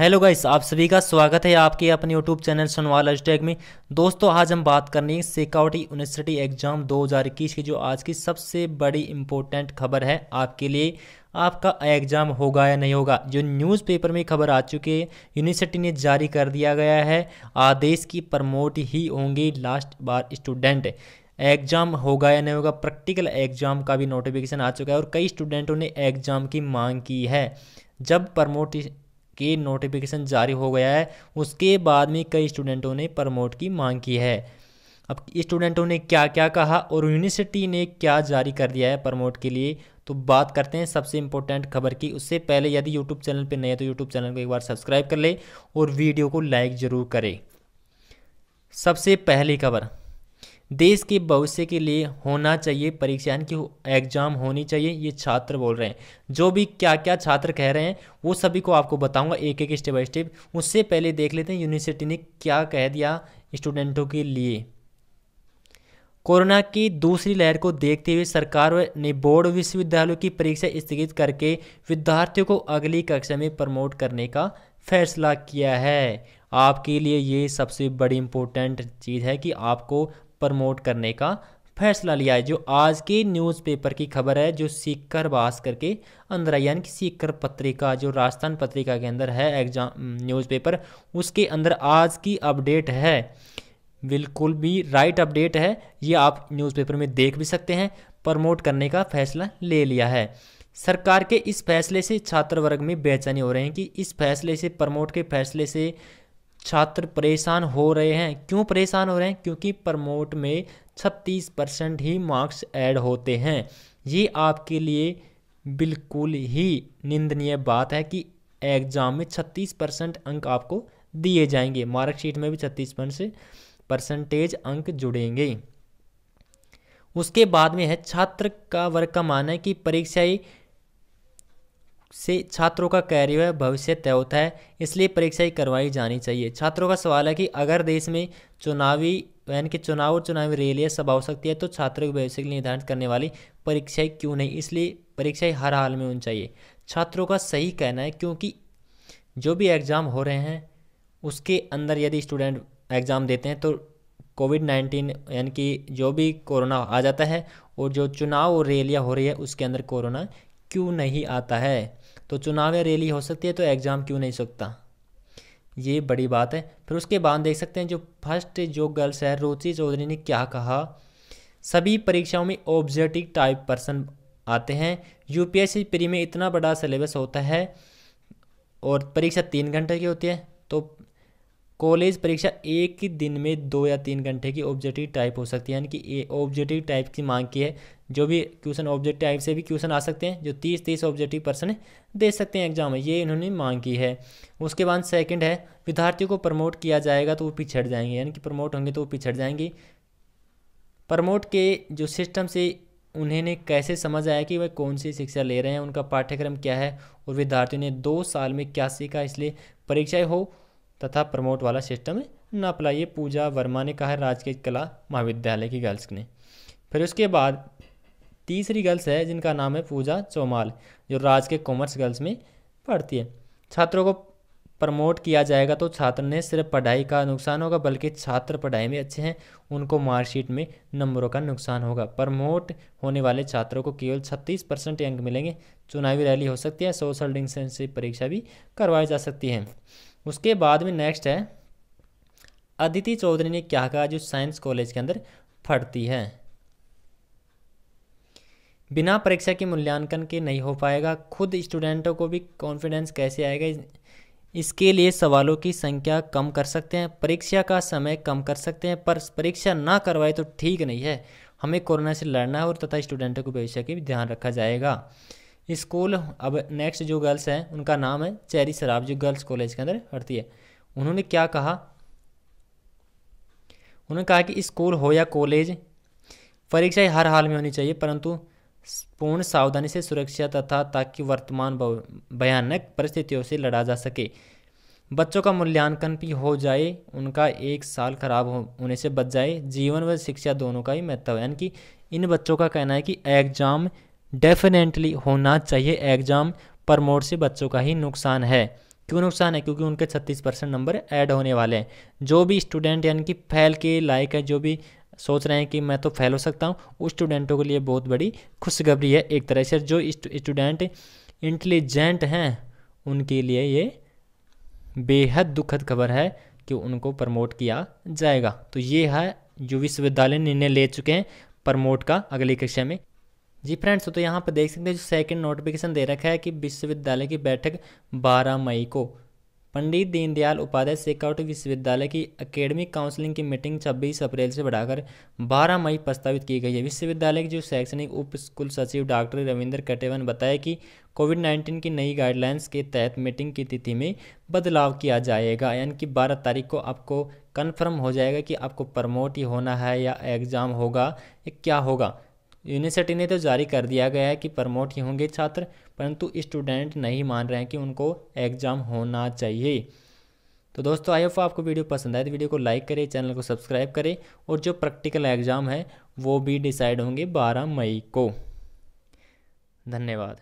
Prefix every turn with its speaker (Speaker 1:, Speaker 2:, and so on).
Speaker 1: Hello guys, आप सभी का स्वागत है आपके अपने यूट्यूब चैनल सनवाल हैशटैग में। दोस्तों, आज हम बात करनी सिक्योरिटी यूनिवर्सिटी एग्ज़ाम 2021 की, जो आज की सबसे बड़ी इम्पोर्टेंट खबर है आपके लिए। आपका एग्ज़ाम होगा या नहीं होगा, जो न्यूज़पेपर में खबर आ चुकी है यूनिवर्सिटी ने जारी कर दिया गया है। आदेश की प्रमोट ही होंगे लास्ट बार स्टूडेंट एग्ज़ाम होगा या नहीं होगा प्रैक्टिकल एग्ज़ाम का भी नोटिफिकेशन आ चुका है और कई स्टूडेंटों ने एग्ज़ाम की मांग की है। जब प्रमोट के नोटिफिकेशन जारी हो गया है, उसके बाद में कई स्टूडेंटों ने प्रमोट की मांग की है। अब स्टूडेंटों ने क्या क्या कहा और यूनिवर्सिटी ने क्या जारी कर दिया है प्रमोट के लिए? तो बात करते हैं सबसे इंपॉर्टेंट खबर की। उससे पहले यदि यूट्यूब चैनल पर नए तो यूट्यूब चैनल को एक बार सब्सक्राइब कर ले और वीडियो को लाइक ज़रूर करें। सबसे पहली खबर देश के भविष्य के लिए होना चाहिए परीक्षा कि एग्ज़ाम होनी चाहिए, ये छात्र बोल रहे हैं। जो भी क्या क्या छात्र कह रहे हैं, वो सभी को आपको बताऊँगा एक एक स्टेप बाय स्टेप उससे पहले देख लेते हैं यूनिवर्सिटी ने क्या कह दिया स्टूडेंटों के लिए। कोरोना की दूसरी लहर को देखते हुए सरकार ने बोर्ड विश्वविद्यालयों की परीक्षा स्थगित करके विद्यार्थियों को अगली कक्षा में प्रमोट करने का फैसला किया है। आपके लिए ये सबसे बड़ी इम्पोर्टेंट चीज़ है कि आपको प्रमोट करने का फैसला लिया है, जो आज के न्यूज़पेपर की खबर है, जो सीकर भास्कर के अंदर आई, यानी कि सीकर पत्रिका, जो राजस्थान पत्रिका के अंदर है, एग्ज़ाम न्यूज़पेपर, उसके अंदर आज की अपडेट है। बिल्कुल भी राइट अपडेट है, ये आप न्यूज़पेपर में देख भी सकते हैं, प्रमोट करने का फैसला ले लिया है। सरकार के इस फैसले से छात्र वर्ग में बेचैनी हो रहे हैं कि इस फैसले से, प्रमोट के फैसले से छात्र परेशान हो रहे हैं। क्यों परेशान हो रहे हैं? क्योंकि प्रमोट में 36 परसेंट ही मार्क्स ऐड होते हैं। ये आपके लिए बिल्कुल ही निंदनीय बात है कि एग्ज़ाम में 36 परसेंट अंक आपको दिए जाएँगे। मार्कशीट में भी 36 परसेंट परसेंटेज अंक जुड़ेंगे। उसके बाद में है, छात्र का वर्ग का मानना है कि परीक्षाएँ से छात्रों का कैरियर भविष्य तय होता है, इसलिए परीक्षाएँ करवाई जानी चाहिए। छात्रों का सवाल है कि अगर देश में चुनावी, यानी कि चुनाव और चुनावी रैलियाँ सभा हो सकती है तो छात्रों के भविष्य के लिए निर्धारित करने वाली परीक्षाएँ क्यों नहीं? इसलिए परीक्षाएँ हर हाल में होनी चाहिए। छात्रों का सही कहना है क्योंकि जो भी एग्ज़ाम हो रहे हैं, उसके अंदर यदि स्टूडेंट एग्ज़ाम देते हैं तो कोविड नाइन्टीन यानी कि जो भी कोरोना आ जाता है, और जो चुनाव और रैलियाँ हो रही है, उसके अंदर कोरोना क्यों नहीं आता है? तो चुनाव या रैली हो सकती है तो एग्ज़ाम क्यों नहीं सकता? ये बड़ी बात है। फिर उसके बाद देख सकते हैं जो फ़र्स्ट जो गर्ल्स है, रुचि चौधरी ने क्या कहा? सभी परीक्षाओं में ऑब्जेक्टिव टाइप पर्सन आते हैं। यूपीएससी प्री में इतना बड़ा सिलेबस होता है और परीक्षा तीन घंटे की होती है तो कॉलेज परीक्षा एक ही दिन में दो या तीन घंटे की ऑब्जेक्टिव टाइप हो सकती है, यानी कि ऑब्जेक्टिव टाइप की मांग की है। जो भी क्वेश्चन ऑब्जेक्टिव टाइप से भी क्वेश्चन आ सकते हैं, जो तीस तीस ऑब्जेक्टिव पर्सन दे सकते हैं एग्ज़ाम में, ये इन्होंने मांग की है। उसके बाद सेकंड है, विद्यार्थियों को प्रमोट किया जाएगा तो वो पिछड़ जाएँगे, यानी कि प्रमोट होंगे तो वो पिछड़ जाएँगे। प्रमोट के जो सिस्टम से उन्हें कैसे समझ आया कि वह कौन सी शिक्षा ले रहे हैं, उनका पाठ्यक्रम क्या है, और विद्यार्थियों ने दो साल में क्या सीखा, इसलिए परीक्षाएँ हो तथा प्रमोट वाला सिस्टम न अपनाइए। पूजा वर्मा ने कहा है राजकीय कला महाविद्यालय की गर्ल्स ने। फिर उसके बाद तीसरी गर्ल्स है, जिनका नाम है पूजा चौमाल, जो राज के कॉमर्स गर्ल्स में पढ़ती है। छात्रों को प्रमोट किया जाएगा तो छात्र ने सिर्फ़ पढ़ाई का नुकसान होगा, बल्कि छात्र पढ़ाई में अच्छे हैं। उनको मार्कशीट में नंबरों का नुकसान होगा। प्रमोट होने वाले छात्रों को केवल 36 परसेंट अंक मिलेंगे। चुनावी रैली हो सकती है, सोशल डिस्टेंस परीक्षा भी करवाई जा सकती है। उसके बाद में नेक्स्ट है अदिति चौधरी ने क्या कहा जो साइंस कॉलेज के अंदर पढ़ती है? बिना परीक्षा के मूल्यांकन के नहीं हो पाएगा, खुद स्टूडेंटों को भी कॉन्फिडेंस कैसे आएगा? इसके लिए सवालों की संख्या कम कर सकते हैं, परीक्षा का समय कम कर सकते हैं, पर परीक्षा ना करवाए तो ठीक नहीं है। हमें कोरोना से लड़ना है और तथा स्टूडेंटों को भविष्य की भी ध्यान रखा जाएगा। स्कूल, अब नेक्स्ट जो गर्ल्स हैं, उनका नाम है चेरी शराब, जो गर्ल्स कॉलेज के अंदर पढ़ती है। उन्होंने क्या कहा? उन्होंने कहा कि स्कूल हो या कॉलेज परीक्षाएँ हर हाल में होनी चाहिए, परंतु पूर्ण सावधानी से सुरक्षा तथा ताकि वर्तमान भयानक परिस्थितियों से लड़ा जा सके। बच्चों का मूल्यांकन भी हो जाए, उनका एक साल खराब होने से बच जाए। जीवन व शिक्षा दोनों का ही महत्व है। यानी कि इन बच्चों का कहना है कि एग्ज़ाम डेफिनेटली होना चाहिए एग्ज़ाम प्रमोट से बच्चों का ही नुकसान है। क्यों नुकसान है? क्योंकि उनके छत्तीस परसेंट नंबर ऐड होने वाले हैं। जो भी स्टूडेंट यानी कि फैल के लायक है, जो भी सोच रहे हैं कि मैं तो फेल हो सकता हूँ, उस स्टूडेंटों के लिए बहुत बड़ी खुशखबरी है एक तरह से। जो स्टूडेंट इंटेलिजेंट हैं, उनके लिए ये बेहद दुखद खबर है कि उनको प्रमोट किया जाएगा। तो ये है, जो विश्वविद्यालय निर्णय ले चुके हैं प्रमोट का अगली कक्षा में। जी फ्रेंड्स तो यहाँ पर देख सकते हैं जो सेकंड नोटिफिकेशन दे रखा है कि विश्वविद्यालय की बैठक 12 मई को। पंडित दीनदयाल उपाध्याय सिक्योरिटी विश्वविद्यालय की एकेडमिक काउंसलिंग की मीटिंग 26 अप्रैल से बढ़ाकर 12 मई प्रस्तावित की गई है। विश्वविद्यालय के जो शैक्षणिक उप कुल सचिव डॉक्टर रविंद्र कटेवा ने बताया कि कोविड 19 की नई गाइडलाइंस के तहत मीटिंग की तिथि में बदलाव किया जाएगा। यानी कि 12 तारीख को आपको कन्फर्म हो जाएगा कि आपको प्रमोट ही होना है या एग्ज़ाम होगा, या क्या होगा। यूनिवर्सिटी ने तो जारी कर दिया गया है कि प्रमोट ही होंगे छात्र, परंतु स्टूडेंट नहीं मान रहे हैं कि उनको एग्ज़ाम होना चाहिए। तो दोस्तों आई होप आपको वीडियो पसंद आए। तो वीडियो को लाइक करें चैनल को सब्सक्राइब करें और जो प्रैक्टिकल एग्ज़ाम है, वो भी डिसाइड होंगे 12 मई को। धन्यवाद।